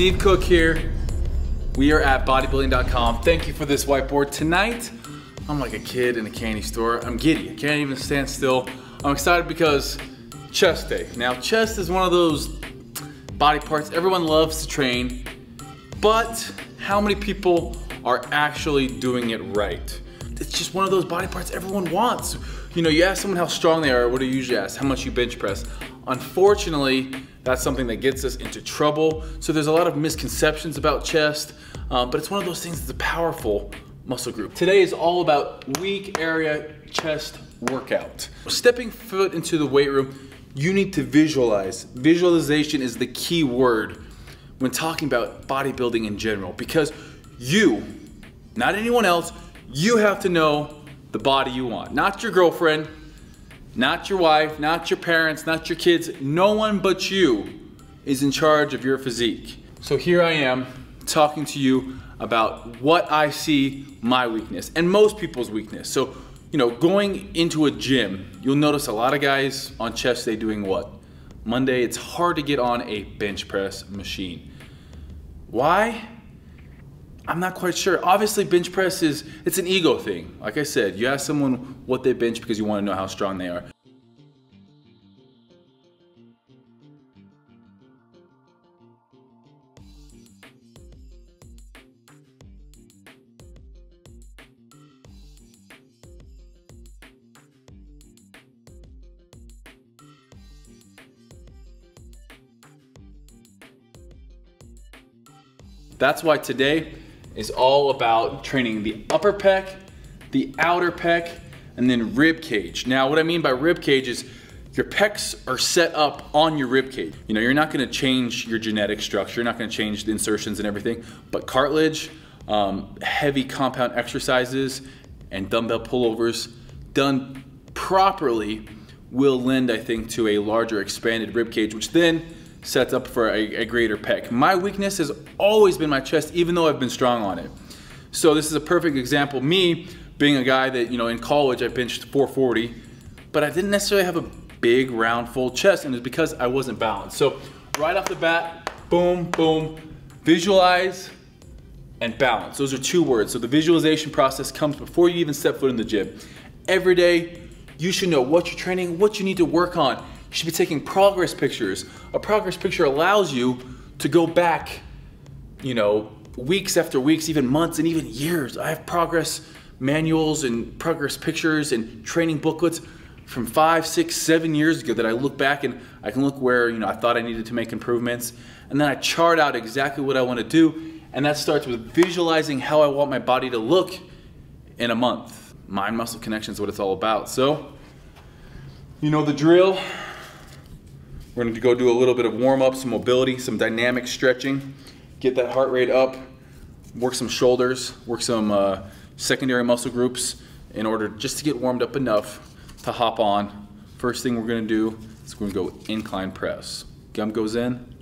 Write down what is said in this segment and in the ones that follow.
Steve Cook here. We are at bodybuilding.com. Thank you for this whiteboard. Tonight, I'm like a kid in a candy store. I'm giddy. I can't even stand still. I'm excited because chest day. Now, chest is one of those body parts everyone loves to train, but how many people are actually doing it right? It's just one of those body parts everyone wants. You know, you ask someone how strong they are, what do you usually ask? How much you bench press? Unfortunately, that's something that gets us into trouble. So there's a lot of misconceptions about chest, um, but it's one of those things that's a powerful muscle group. Today is all about weak area chest workout. Stepping foot into the weight room, you need to visualize. Visualization is the key word when talking about bodybuilding in general because you, not anyone else, you have to know the body you want. Not your girlfriend, not your wife, not your parents, not your kids. No one but you is in charge of your physique. So here I am talking to you about what I see my weakness and most people's weakness. So, you know, going into a gym, you'll notice a lot of guys on chest day doing what? Monday, it's hard to get on a bench press machine. Why? I'm not quite sure. Obviously, bench press is, it's an ego thing. Like I said, you ask someone what they bench because you want to know how strong they are. That's why today is all about training the upper pec, the outer pec, and then rib cage. Now, what I mean by rib cage is your pecs are set up on your rib cage. You know, you're not gonna change your genetic structure, you're not gonna change the insertions and everything, but cartilage, um, heavy compound exercises, and dumbbell pullovers done properly will lend, I think, to a larger expanded rib cage, which then sets up for a, a greater pec. My weakness has always been my chest, even though I've been strong on it. So this is a perfect example. Me being a guy that, you know, in college I benched 440, but I didn't necessarily have a big, round, full chest, and it's because I wasn't balanced. So right off the bat, boom, boom, visualize and balance. Those are two words. So the visualization process comes before you even step foot in the gym. Every day, you should know what you're training, what you need to work on. You should be taking progress pictures. A progress picture allows you to go back, you know, weeks after weeks, even months and even years. I have progress manuals and progress pictures and training booklets from five, six, seven years ago that I look back and I can look where, you know, I thought I needed to make improvements. And then I chart out exactly what I want to do. And that starts with visualizing how I want my body to look in a month. Mind muscle connection is what it's all about. So, you know the drill. We're gonna go do a little bit of warm up, some mobility, some dynamic stretching, get that heart rate up, work some shoulders, work some uh, secondary muscle groups in order just to get warmed up enough to hop on. First thing we're gonna do is we're gonna go incline press. Gum goes in,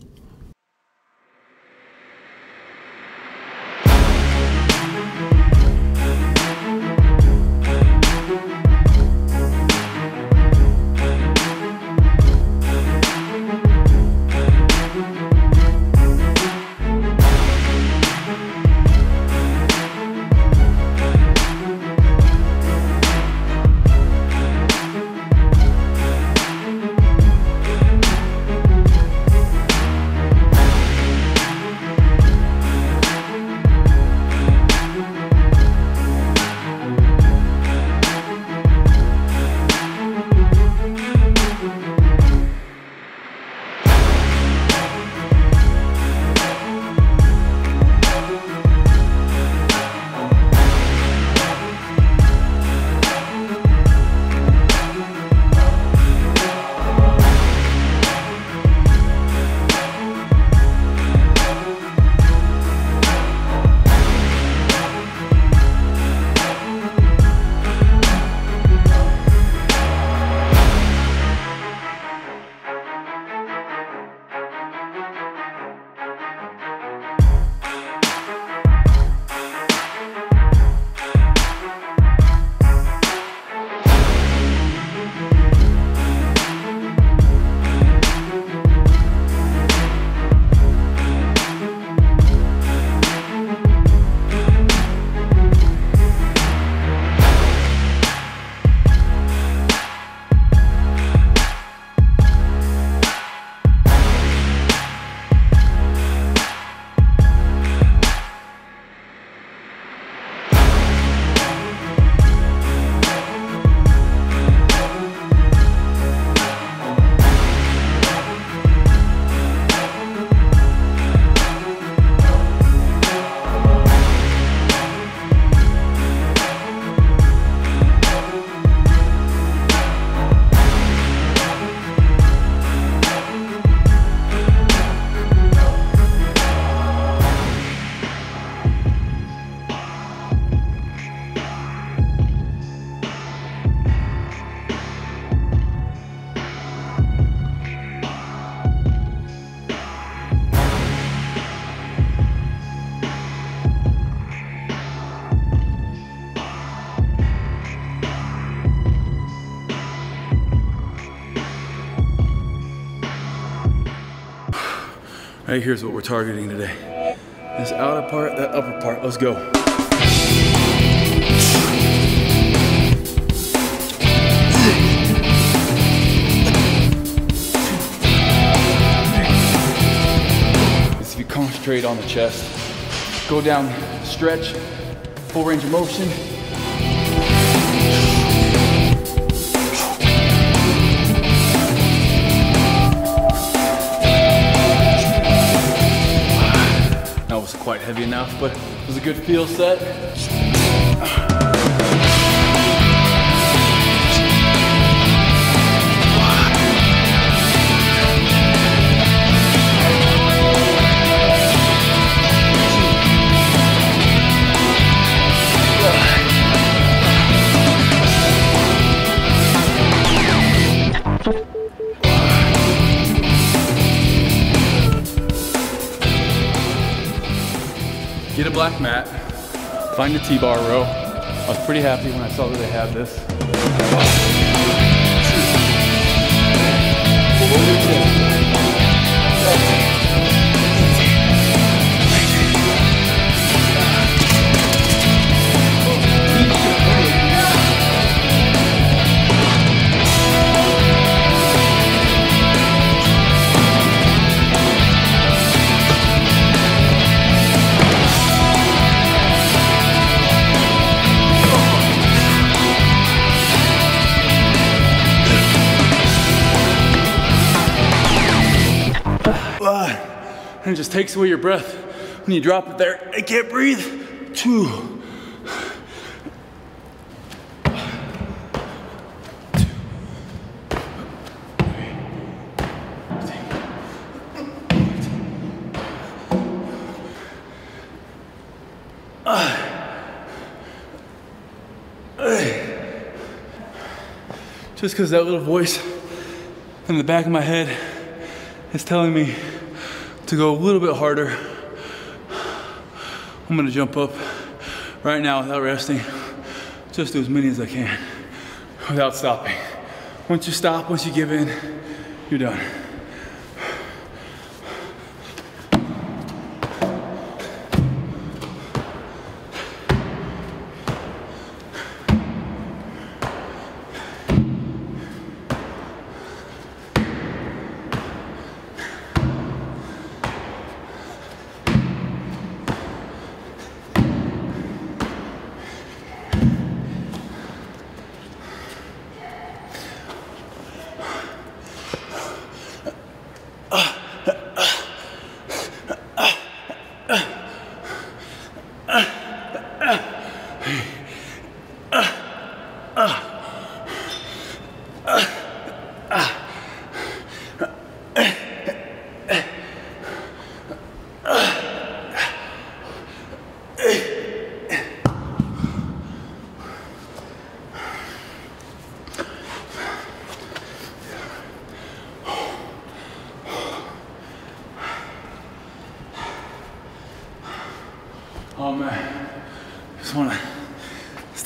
right, here's what we're targeting today. This outer part, that upper part, let's go. if you concentrate on the chest, go down, stretch, full range of motion. Quite heavy enough, but it was a good feel set. Find T-bar row. I was pretty happy when I saw that they had this. And it just takes away your breath when you drop it there. I can't breathe. Two. Just because that little voice in the back of my head is telling me to go a little bit harder. I'm gonna jump up right now without resting. Just do as many as I can without stopping. Once you stop, once you give in, you're done.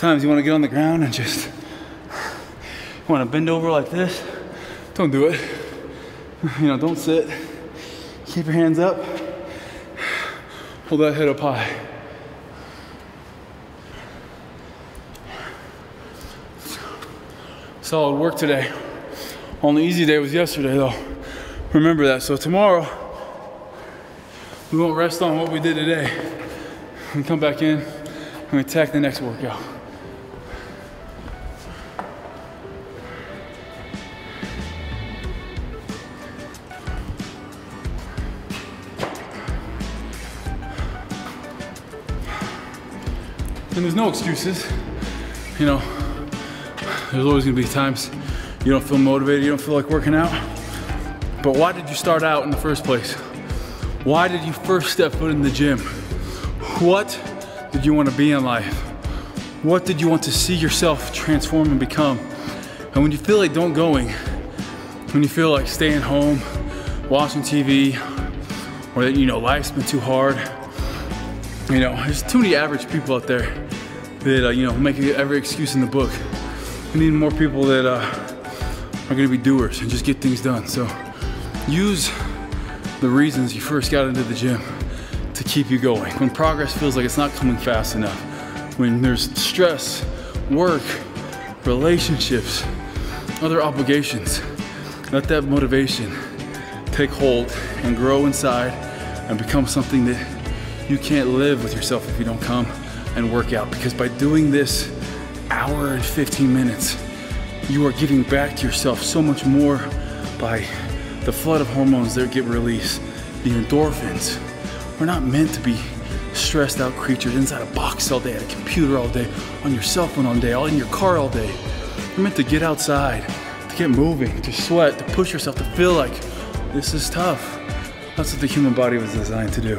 There's times you wanna get on the ground and just, you wanna bend over like this. Don't do it. You know, don't sit. Keep your hands up. Hold that head up high. Solid work today. Only easy day was yesterday though. Remember that. So tomorrow, we won't rest on what we did today. We come back in and we attack the next workout. And there's no excuses. You know, there's always gonna be times you don't feel motivated, you don't feel like working out. But why did you start out in the first place? Why did you first step foot in the gym? What did you want to be in life? What did you want to see yourself transform and become? And when you feel like don't going, when you feel like staying home, watching TV, or that you know life's been too hard, you know, there's too many average people out there that uh, you know make every excuse in the book. We need more people that uh, are going to be doers and just get things done. So use the reasons you first got into the gym to keep you going. When progress feels like it's not coming fast enough, when there's stress, work, relationships, other obligations, let that motivation take hold and grow inside and become something that you can't live with yourself if you don't come and work out. Because by doing this hour and 15 minutes, you are giving back to yourself so much more by the flood of hormones that get released, the endorphins. We're not meant to be stressed out creatures inside a box all day, at a computer all day, on your cell phone all day, all in your car all day. You're meant to get outside, to get moving, to sweat, to push yourself, to feel like this is tough. That's what the human body was designed to do.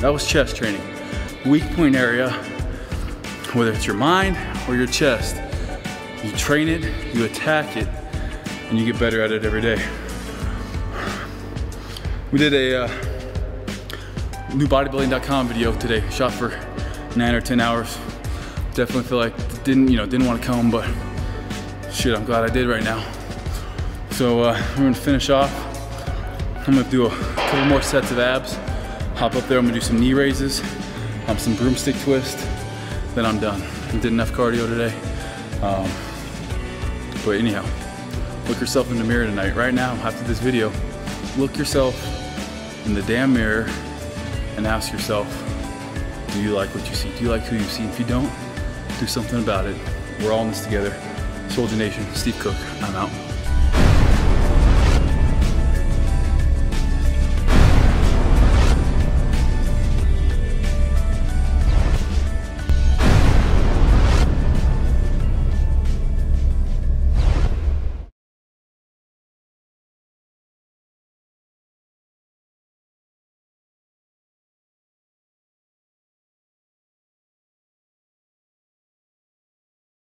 That was chest training. Weak point area, whether it's your mind or your chest, you train it, you attack it, and you get better at it every day. We did a uh, new bodybuilding.com video today, shot for nine or 10 hours. Definitely feel like didn't, you know, didn't want to come, but shit, I'm glad I did right now. So uh, we're gonna finish off. I'm gonna do a couple more sets of abs. Hop up there, I'm gonna do some knee raises, um, some broomstick twist, then I'm done. I did enough cardio today. Um, but anyhow, look yourself in the mirror tonight. Right now, after this video, look yourself in the damn mirror and ask yourself, do you like what you see? Do you like who you see? If you don't, do something about it. We're all in this together. Swoldier Nation, Steve Cook, I'm out.